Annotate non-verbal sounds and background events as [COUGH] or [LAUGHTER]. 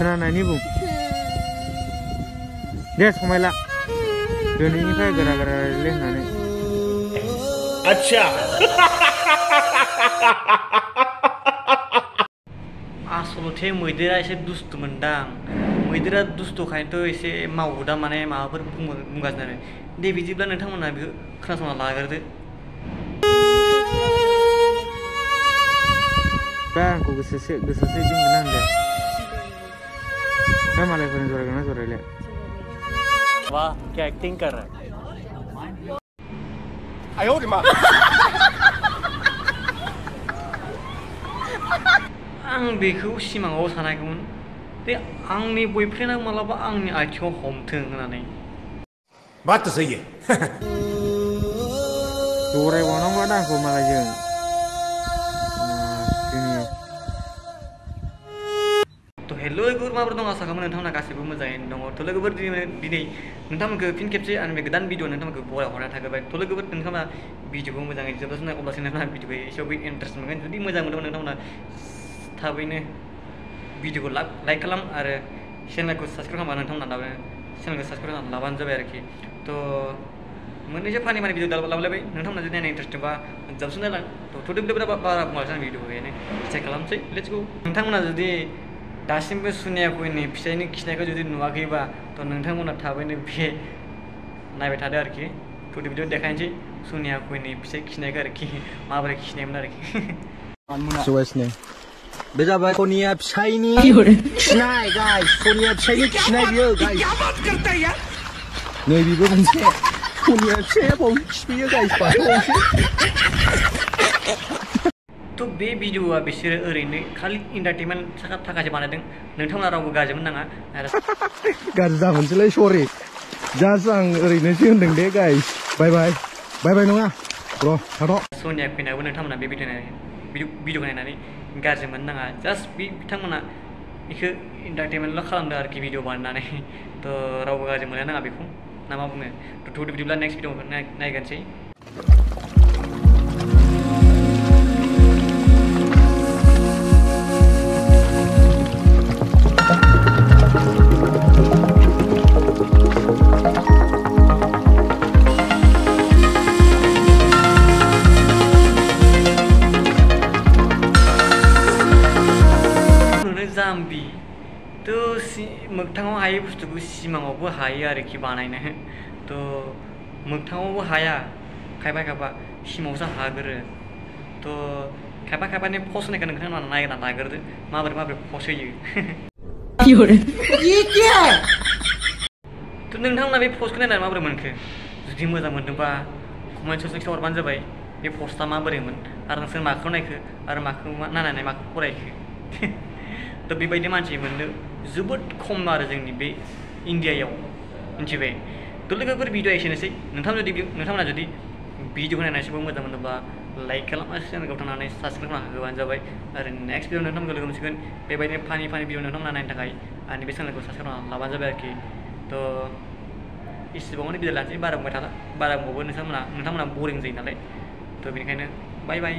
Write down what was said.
खोनानायनि बुं दे समायला दिनैनिफ्राय गोरा गोरा रायज्लाय होननानै अच्छा। आसलथे मैदेरा एसे दुस्थु मोनदां। मैदेरा दुस्थुखायनोथ' एसे मावोदा माने माबाफोर बुंगासिनो। आरो दे बिदिब्ला नोंथांमोना बेखौ खोनासंना लाग्रोदो। दा आंखौ गोसोसो गोसोसो दिंगोन आं क्या हमारे फ्रेंड जोड़े ना जोड़े ले वाह क्या एक्टिंग कर रहा है आयो रे मां आं बेखौ सिमाङाव सानाखैमोन दे आंनि बयफ्रेन्डआ मालाबा आंनि आथिङाव हमथों होननानै बाथ' सैयो दरायबावनांगौ दांखौ मालाय जों हेल' लोगोफोर माबोरै दं? आसा खालामो नोंथांमोना गासैबो मोजाङैनो दङ। फिन खेबसे आंनि बे गोदान भिडिअ नोंथांमोनखौ बराय हरनाय थागोरबाय। थ' लोगोफोर नोंथांमोना भिडिअखौ मोजाङै जोबजासिम नाय अब्लासो नोंथांमोना भिडिअखौ एसेबाबो इन्टारेस्ट मोनगोन। जुदि लाइक खालाम आरो चेनेलखौ साबस्क्राइब खालामबा नोंथांमोना चेनेलखौ साबस्क्राइब खालामना लाबानो जाबाय आरोखि। थ' मोननैसो फानि फानि भिडिअ लाबोलायबाय। नोंथांमोना जुदि नायनो इन्टारेस्ट दंबा जोबसिन नायलां बारा बुङासै आं भिडिअखौ चेक खालामसै। लेट्स दासिमबो सुनियाखैनि फिसाइनि खिनायखौ जुदि नुवाखैबा थ' नोंथांमोना थाबैनो बे नायबाय थादो आरोखि। थ'दो भिडिअ देखायनोसै सुनियाखैनि फिसाइ खिनायखौ आरोखि। माबोरै खिनायमोन आरोखि। सुवासनि बे जाबाय सनिया फिसायनि खिनाय, गाइस। सनिया फिसायनि खिनाय बियो, गाइस। नै बेबो मोनसे सनिया फिसाया बाव खिफैयो, गाइस। बाथौआवसो। थ' बे भिडिअआ बिसोरो ओरैनो खालि इन्टारटेनमेन्ट थाखासो बानायदों। नोंथांमोना रावबो [LAUGHS] गाज्रि मोननाङा गाज्रि जामोनसैलाय सरि। जास्ट आं ओरैनोसो होनदों दे guys. Bye bye. Bye bye नङा। र' थाथ' सनिया फैनायावबो नोंथांमोना बे भिडिअ नायनानै भिडिअ नायनानै गाज्रि मोननो नाङा। जास्ट बे बिथांमोना बेखौ इन्टारटेनमेन्टल' खालामदों आरोखि भिडिअ बानायनानै। [LAUGHS] थ' रावबो गाज्रि मोननो नाङा बेखौ। ना मा बुङो थ' बिदिब्ला नेक्स्ट भिडिअखौ नायगोनसै। थ' सि मोगथाङाव हायै बुस्थुखौ सिमाङावबो हायो आरोखि बानायनो थ' मोगथाङावबो हाया खायफा खायफा सिमाङावसो हागोरो थ' खायफा खायफानि पस्ट होनायखौ नोंथांमोना नायना लाग्रोदो माबोरै माबोरै पस्ट होयो थ' नोंथांमोना बे पस्टखौ नायनानै माबोरै मोनखो जुदि मोजां मोनदोंबा कमेन्ट सेक्सनाव खिन्थाहरबानो जाबाय बे पस्टआ माबोरैमोन आरो नोंसोर माखौ नायखो आरो माखौ मा- नायनानै माखौ फरायखो थ' बेबायदि मानसि मोननो जोबोद खम आरो जोंनि बे इन्डियायाव। मिथिबाय? थ' लोगोफोर भिडिअ एसेनोसै। नोंथां जुदि नोंथांमोना जुदि भिडिअखौ नायनानै मोजां मोनोब्ला लाइक खालामना चेनेलखौ थांनानै साबस्क्राइब खालामना होबानो जाबाय। आरो नेक्स्ट भिडिअ नोंथांमोनखौ लोगो मोनसिगोन। बेबायदिनो फानि फानि भिडिअ नोंथांमोना नायनो थाखाय आंनि बे चेनेलखौ साबस्क्राइब खालामना लाबानो जाबाय आरोखि। थ' इसेबाङावनो बिदाय लानोसै। बारा बुंबाय थाला बारा बुंबावो नोंथांमोना नोंथांमोना बरिं जायो नालाय। थ' बेनिखायनो बाय बाय।